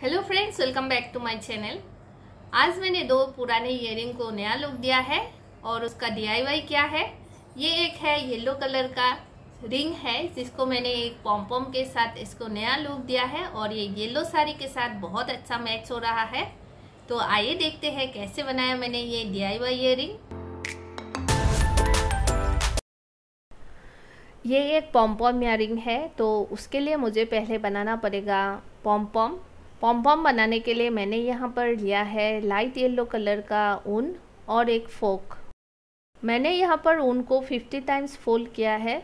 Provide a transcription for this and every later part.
Hello friends welcome back to my channel आज मैंने दो पुराने इयरिंग को नया लुक दिया है और उसका डीआईवाई क्या है? ये एक है येलो कलर का रिंग है, जिसको मैंने एक पॉम्पॉम के साथ इसको नया लुक दिया है और ये येलो साड़ी के साथ बहुत अच्छा मैच हो रहा है। तो आइए देखते हैं कैसे बनाया मैंने ये डी डीआईवाई इयरिंग ये एक पॉम्पॉम इयरिंग है तो उसके लिए मुझे पहले बनाना पड़ेगा पॉम्पॉम पॉम पॉम बनाने के लिए मैंने यहाँ पर लिया है लाइट येलो कलर का ऊन और एक फोक। मैंने यहाँ पर ऊन को 50 टाइम्स फोल्ड किया है।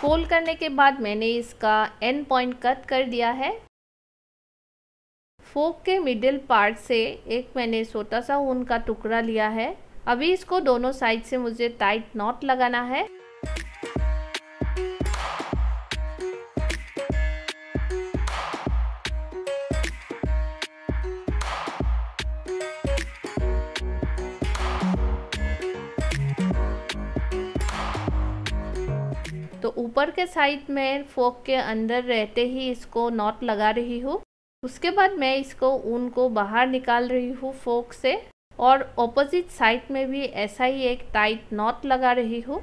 फोल्ड करने के बाद मैंने इसका एंड पॉइंट कट कर दिया है। फोक के मिडिल पार्ट से एक मैंने छोटा सा ऊन का टुकड़ा लिया है। अभी इसको दोनों साइड से मुझे टाइट नॉट लगाना है। तो ऊपर के साइड में फोक के अंदर रहते ही इसको नॉट लगा रही हूँ। उसके बाद मैं इसको ऊन को बाहर निकाल रही हूँ फोक से और ऑपोजिट साइड में भी ऐसा ही एक टाइट नॉट लगा रही हूँ।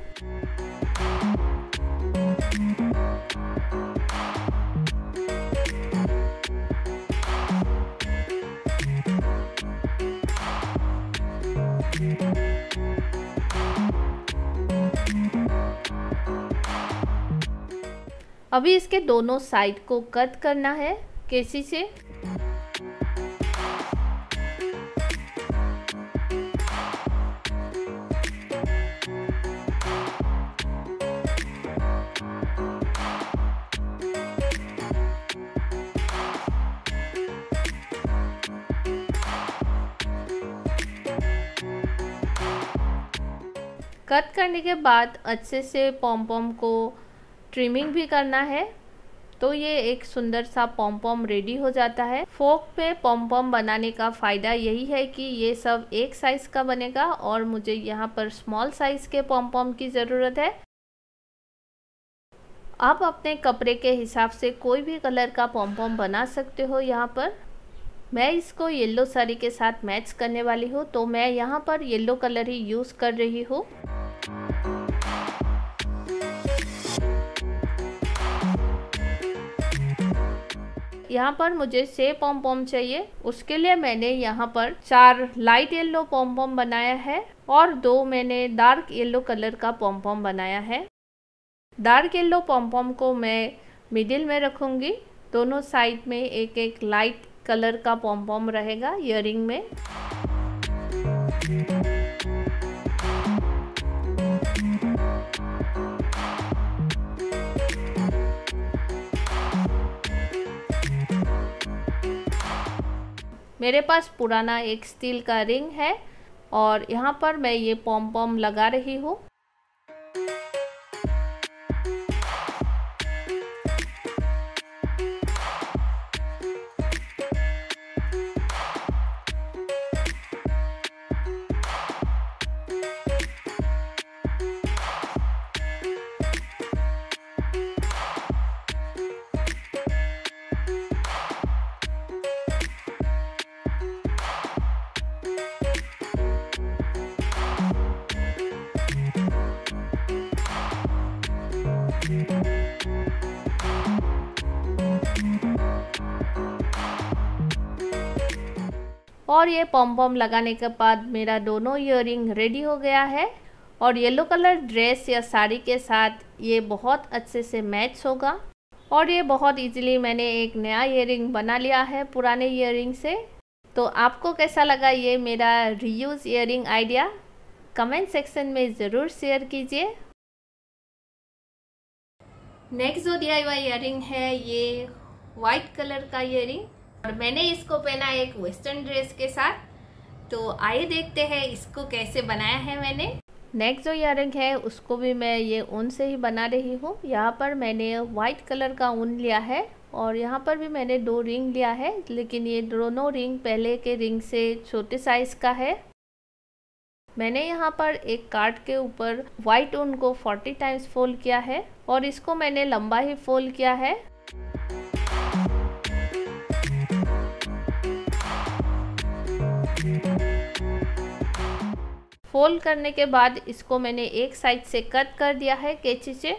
अभी इसके दोनों साइड को कट करना है। कैसी से? कट करने के बाद अच्छे से पॉम पॉम को ट्रिमिंग भी करना है। तो ये एक सुंदर सा पॉम पॉम रेडी हो जाता है। फोक पे पॉम पॉम बनाने का फ़ायदा यही है कि ये सब एक साइज़ का बनेगा और मुझे यहाँ पर स्मॉल साइज़ के पॉम पॉम की ज़रूरत है। आप अपने कपड़े के हिसाब से कोई भी कलर का पॉम पॉम बना सकते हो यहाँ पर। मैं इसको येलो साड़ी के साथ मैच करने वाली हूँ तो मैं यहाँ पर येलो कलर ही यूज़ कर रही हूँ। यहाँ पर मुझे से पॉम पॉम चाहिए। उसके लिए मैंने यहाँ पर चार लाइट येलो पॉम पॉम बनाया है और दो मैंने डार्क येलो कलर का पॉम पॉम बनाया है। डार्क येलो पॉम पॉम को मैं मिडिल में रखूँगी। दोनों साइड में एक एक लाइट कलर का पॉम पॉम रहेगा इयरिंग में। मेरे पास पुराना एक स्टील का रिंग है और यहाँ पर मैं ये पॉम पॉम लगा रही हूँ। और ये पॉम पॉम लगाने के बाद मेरा दोनों इयर रेडी हो गया है। और येलो कलर ड्रेस या साड़ी के साथ ये बहुत अच्छे से मैच होगा। और ये बहुत इजीली मैंने एक नया इयर बना लिया है पुराने इयर से। तो आपको कैसा लगा ये मेरा reuse year idea comment section में ज़रूर शेयर कीजिए। नेक्स्ट जो डी आई इयरिंग है, ये वाइट कलर का इयरिंग और मैंने इसको पहना एक वेस्टर्न ड्रेस के साथ। तो आइए देखते हैं इसको कैसे बनाया है मैंने। नेक्स्ट जो इयरिंग है, उसको भी मैं ये ऊन से ही बना रही हूँ। यहाँ पर मैंने वाइट कलर का ऊन लिया है और यहाँ पर भी मैंने दो रिंग लिया है, लेकिन ये दोनों रिंग पहले के रिंग से छोटे साइज़ का है। मैंने यहाँ पर एक कार्ड के ऊपर वाइट ऊन को 40 टाइम्स फोल्ड किया है और इसको मैंने लंबा ही फोल्ड किया है। फोल्ड करने के बाद इसको मैंने एक साइड से कट कर दिया है कैची से।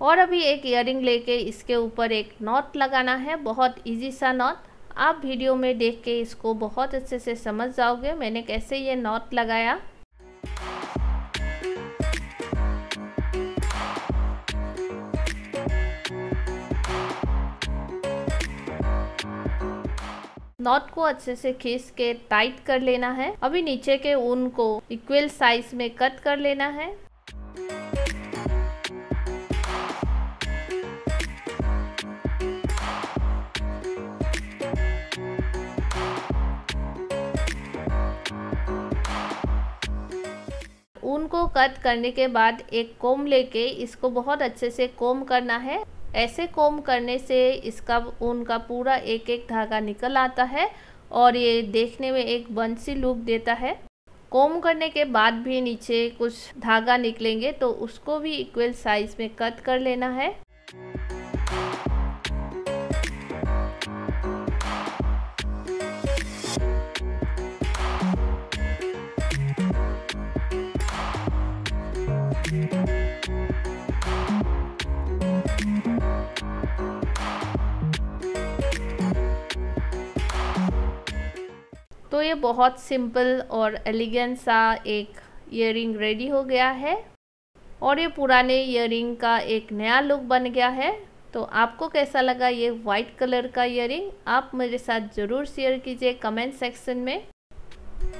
और अभी एक इयरिंग लेके इसके ऊपर एक नॉट लगाना है, बहुत इजी सा नॉट आप वीडियो में देख के इसको बहुत अच्छे से समझ जाओगे, मैंने कैसे ये नॉट लगाया। नॉट को अच्छे से खींच के टाइट कर लेना है। अभी नीचे के ऊन को इक्वल साइज़ में कट कर लेना है। ऊन को कट करने के बाद एक कोम लेके इसको बहुत अच्छे से कोम करना है। ऐसे कोम करने से इसका ऊन का पूरा एक एक धागा निकल आता है और ये देखने में एक बंसी लुक देता है। कोम करने के बाद भी नीचे कुछ धागा निकलेंगे तो उसको भी इक्वल साइज़ में कट कर लेना है। तो ये बहुत सिंपल और एलिगेंट सा एक इयर रेडी हो गया है। और ये पुराने इयर का एक नया लुक बन गया है। तो आपको कैसा लगा ये वाइट कलर का इयर आप मेरे साथ ज़रूर शेयर कीजिए कमेंट सेक्शन में।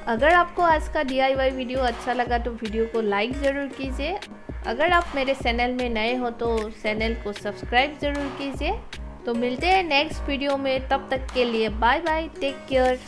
अगर आपको आज का डी वीडियो अच्छा लगा तो वीडियो को लाइक ज़रूर कीजिए। अगर आप मेरे चैनल में नए हो तो चैनल को सब्सक्राइब ज़रूर कीजिए। तो मिलते हैं नेक्स्ट वीडियो में। तब तक के लिए बाय बाय टेक केयर